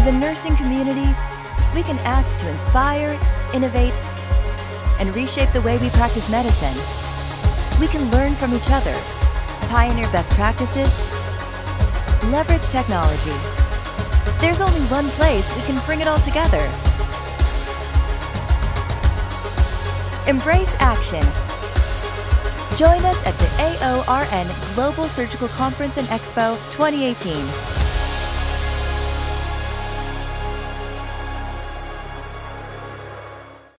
As a nursing community, we can act to inspire, innovate, and reshape the way we practice medicine. We can learn from each other, pioneer best practices, leverage technology. There's only one place we can bring it all together. Embrace action. Join us at the AORN Global Surgical Conference and Expo 2018.